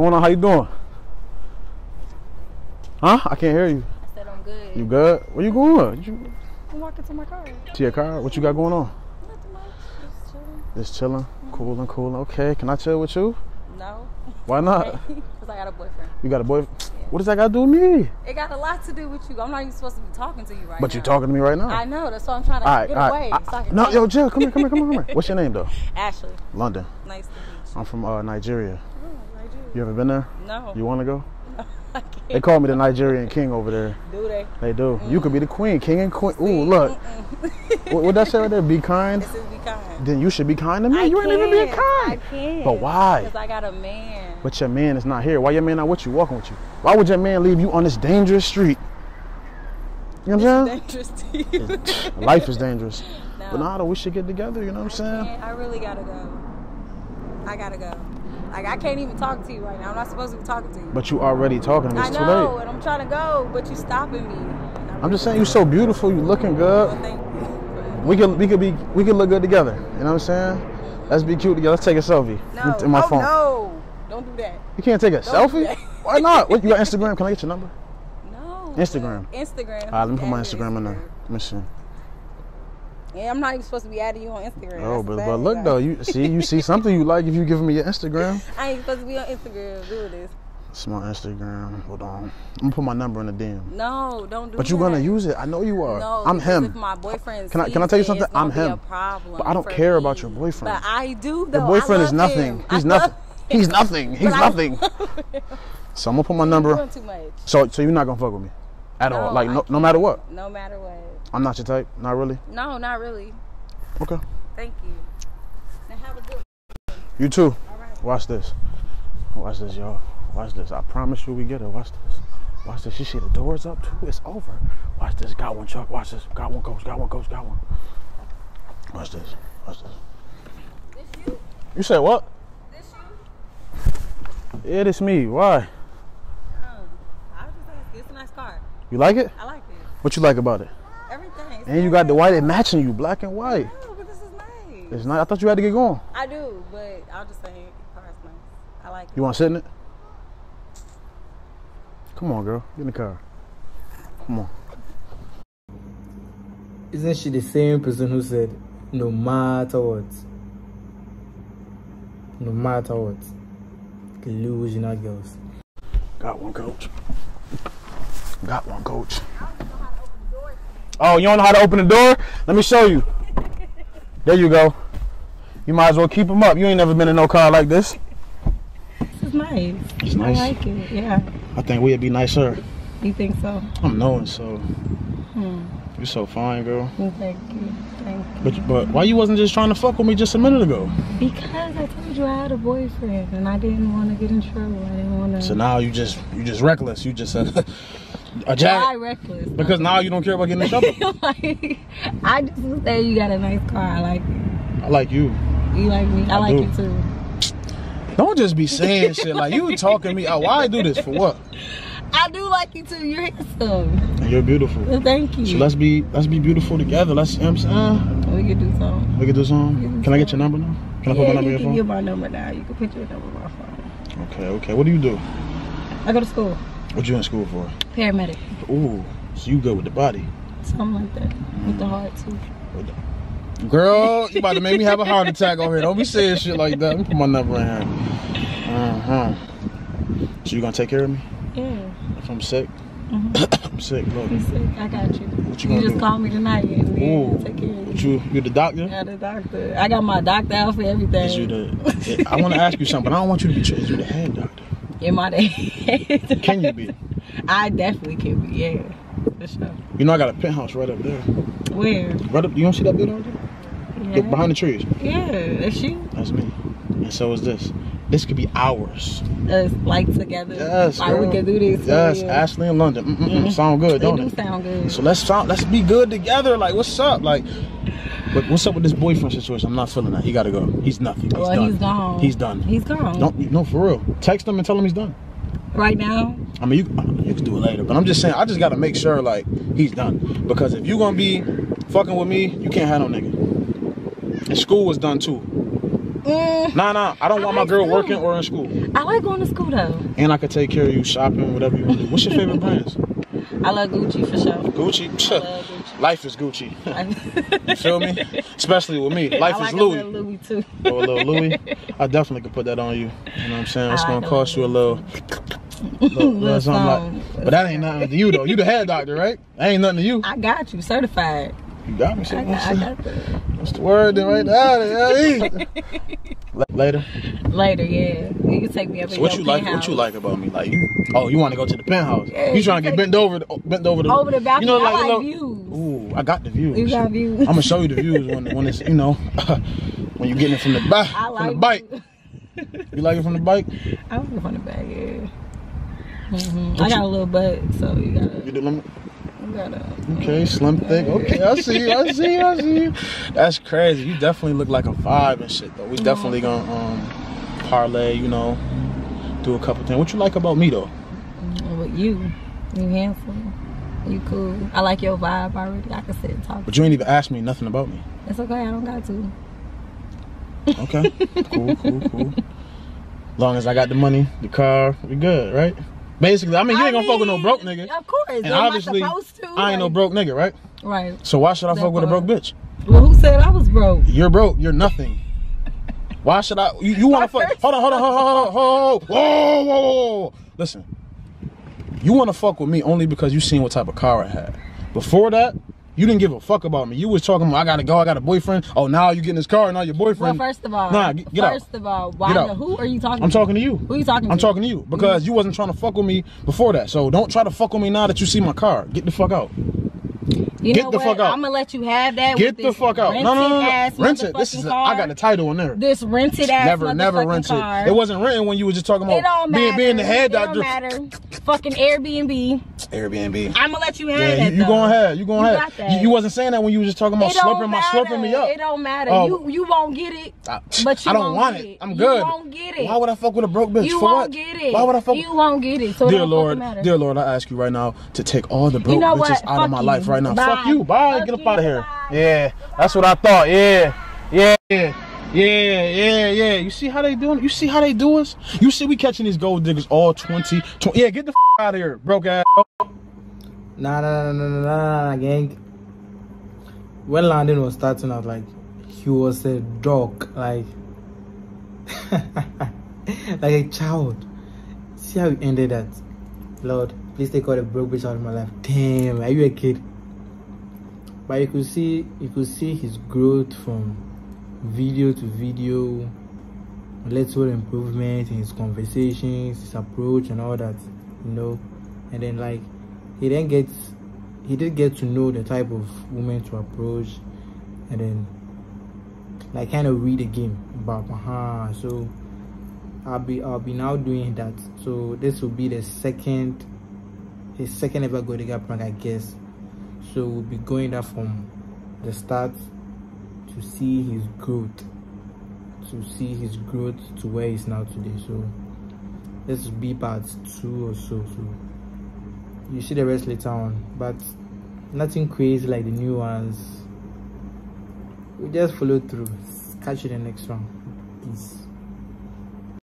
going on? How you doing? Huh? I can't hear you. I said I'm good. You good? Where you going? You, I'm walking to my car. to your car? What you got going on? Nothing much. Just chilling. Just chilling, cooling, cooling. Okay, can I chill with you? No. Why not? Because I got a boyfriend. You got a boy? What does that got to do with me? It got a lot to do with you. I'm not even supposed to be talking to you right But now. But you talking to me right now. I know. That's why I'm trying to all right, get all away. right. so I no, yo, Jill, come here, come here, come here, come here. What's your name though? Ashley. London. Nice to meet I'm from uh, Nigeria. You. I. You ever been there? No. You want to go? I They can't. call me the Nigerian king over there. Do they? They do. You could be the queen, king and queen. Ooh, look. what, what that say right there? Be kind. This is be kind. Then you should be kind to me. I you ain't even being kind. I can't. But why? Because I got a man. But your man is not here. Why your man not with you, walking with you? Why would your man leave you on this dangerous street? You know what I'm saying? Dangerous to you. Life is dangerous. no. But nah, we should get together. You know what I'm saying? I really gotta go. I gotta go. Like I can't even talk to you right now. I'm not supposed to be talking to you. But you already talking. To me. It's I too know, late. and I'm trying to go, but you're stopping me. And I I'm just saying, you're so beautiful. You looking Well, good. you. We could, we could be, we could look good together. You know what I'm saying? Let's be cute together. Let's take a selfie. No, In my oh, phone. no, don't do that. You can't take a Don't selfie? Why not? What, you got Instagram? Can I get your number? No. Instagram. Instagram. All right, let me put my Instagram in there. Let me see. Yeah, I'm not even supposed to be adding you on Instagram. Oh, but but look though, you see you see something you like if you give me your Instagram. I ain't supposed to be on Instagram doing this. It's my Instagram. Hold on. I'm gonna put my number in the DM. No, don't do But you're that. gonna use it. I know you are. No, I'm him. If my boyfriend Can I- can I tell you something? I'm him. problem But I don't care me. about your boyfriend. But I do though. Your boyfriend is nothing. He's nothing. He's nothing. He's nothing. So I'm gonna put my number. doing too much. So so you're not gonna fuck with me at all. Like no, no matter what. No matter what. I'm not your type. Not really. No, not really. Okay. Thank you. Now have a good. One. You too. All right. Watch this. Watch this, y'all. Watch this. I promise you we get it. Watch this. Watch this. You see the doors up too? It's over. Watch this. Got one, Chuck. Watch this. Got one, coach. Got one, coach. Got one. Watch this. Watch this. This you? You said what? This you? Yeah, it's me. Why? Oh, I was just asking. It's a nice car. You like it? I like it. What you like about it? Everything. And you got the white. It matching you, black and white. No, but this is nice. It's nice. I thought you had to get going. I do, but I'll just say the car is nice. I like it. You want to sit in it? Come on, girl. Get in the car. Come on. Isn't she the same person who said, no matter what, no matter what, delusional girls? Got one, coach. Got one, coach. Oh, you don't know how to open the door? Let me show you. There you go. You might as well keep them up. You ain't never been in no car like this. This is nice. It's nice. I like it. Yeah. I think we'd be nicer. You think so? I'm knowing so. Hmm. You're so fine, girl. Thank you. Thank you. But but why you wasn't just trying to fuck with me just a minute ago? Because I told you I had a boyfriend and I didn't want to get in trouble. I didn't want to. So now you just you just reckless. You just a Why reckless? because now you don't care about getting in trouble. like, I just say you got a nice car. I like it. I like you. You like me. I, I like do. you too. Don't just be saying shit like you talking me. out. Why I do this for what? I do like you too. You're handsome. And you're beautiful. Well, thank you. So let's be let's be beautiful together. Let's you know what I'm saying. we can do something. We can do something. Can I get your number now? Can I put my number in your phone? you can get my number now. You can put your number on my phone? Okay, okay. What do you do? I go to school. What you in school for? Paramedic. Ooh, so you good with the body. Something like that. With the heart too. Girl, you about to make me have a heart attack over here. Don't be saying shit like that. Let me put my number in here. Uh-huh. So you gonna take care of me? Yeah. If I'm sick? Mhm. I'm sick, look. You sick? I got you. What you You just do? call me tonight and Ooh. take care of you. What you you the doctor? I got a doctor. I got my doctor outfit, everything. Is you the I wanna ask you something, but I don't want you to be you the head doctor? In my day. Can you be? I definitely can be, yeah. For sure. You know I got a penthouse right up there. Where? Right up you don't see that building over there? Yeah. Behind the trees. Yeah, that's you. That's me. And so is this. This could be ours. Us like together. Yes, Like we girl. can do this. Yes, yeah. Ashley and London. Mm-mm-mm. Mhm. Sound good, don't it? do it? sound good. So let's sound, let's be good together. Like, what's up? Like, but what's up with this boyfriend situation? I'm not feeling that. He gotta go. He's nothing. He's well, done. he's gone. He's done. He's gone. Don't no for real. Text him and tell him he's done. Right now, I mean, you, you can do it later, but I'm just saying. I just gotta make sure like he's done because if you gonna be fucking with me, you can't have no nigga. And school was done too. Mm, Nah, nah. I don't want my girl school. working or in school. I like going to school though. And I could take care of you shopping, whatever you want to do. What's your favorite brands? I love Gucci for sure. Gucci. I. Life is Gucci. You feel me? Especially with me. Life I is like a Louis. Louis too. Or a little Louis. I definitely could put that on you. You know what I'm saying? It's I gonna like cost you a little little, little, little something something. like. But that ain't nothing to you though. You the head doctor, right? That ain't nothing to you. I got you certified. You got me. I got, I got that. What's the word then right there? La- Later. Later, yeah. You can take me up So what you like? penthouse. What you like about me? Like you? Oh, you want to go to the penthouse? Yeah, you trying to get bent over? The, bent over the Over the balcony. You know, I like, like a little- views. Ooh, I got the views. You got views. I'm gonna show you the views when when it's you know when you're getting it from the back I from like the bike. You like it from the bike? I was on the back, yeah. hmm I got a little butt, so you gotta, You do, let me- gotta. okay, slim thick. Okay, I see you. I see you. I see you. That's crazy. You definitely look like a vibe and shit though. We definitely gonna um parlay. You know, do a couple things. What you like about me though? But you, you handsome. You cool. I like your vibe already. I can sit and talk. But you ain't even asked me nothing about me. It's okay. I don't got to. Okay, cool, cool, cool. Long as I got the money, the car, we good, right? Basically, I mean, you ain't gonna fuck with no broke nigga. Of course. And am I obviously, supposed to? I ain't no broke nigga, right? Right. So why should I That fuck with a broke bitch? Well, who said I was broke? You're broke. You're nothing. Why should I? You, you want to fuck? Hold on, hold on, hold on, hold on, hold on. Whoa, whoa, whoa, whoa. Listen, you want to fuck with me only because you seen what type of car I had. Before that, you didn't give a fuck about me. You was talking about I gotta go, I got a boyfriend. Oh, now you get in this car, and now your boyfriend. Well, first of all, Nah, get- get out. first of all, why? Out. the- who are you talking? I'm to? talking to you. Who you talking I'm to? talking to you because you wasn't trying to fuck with me before that. So don't try to fuck with me now that you see my car. Get the fuck out. You Get know the what? fuck out. I'm gonna let you have that. Get with the fuck out. No, no, no, no. Rent it. This is. motherfucking A, car. I got the title in there. This rented ass Never, never motherfucking rented. car. It wasn't rented when you was just talking It about don't being matter. being the head It don't doctor. matter. Fucking Airbnb. Airbnb. I'm gonna let you have Yeah, that. you, you though. going ahead. You going You ahead. got that. You, you wasn't saying that when you was just talking about It slurping my matter. slurping me up. It don't matter. Oh. You you won't get it. I, But you I don't won't want get it. it. I'm good. You won't get it. Why would I fuck with a broke bitch? You For won't what? get it. Why would I fuck? You won't get it. So dear Lord, dear Lord, I ask you right now to take all the broke know bitches out of my life right now. Bye. Fuck you. Bye. Fuck Get up you. out of here. Bye. Yeah, that's what I thought. Yeah, yeah, yeah. Yeah, yeah, yeah. You see how they doing? You see how they do us? You see we catching these gold diggers all 20, 20 Yeah, get the f- out of here, broke ass. Nah, nah, nah, nah, nah, nah, nah, gang. When London was starting out, like, he was a dog, like, like a child. See how he ended that? Lord, please take all the broke bitch out of my life. Damn, are you a kid? But you could see, you could see his growth from video to video, little improvement in his conversations, his approach, and all that, you know. And then like he then gets, he did get to know the type of woman to approach, and then like kind of read the game about uh So I'll be I'll be now doing that. So this will be the second, his second ever go digger prank, I guess. So we'll be going there from the start to see his growth to see his growth to where he's now today. So this will be part two or so so you see the rest later on. But nothing crazy like the new ones. We just follow through. Catch you the next one. Peace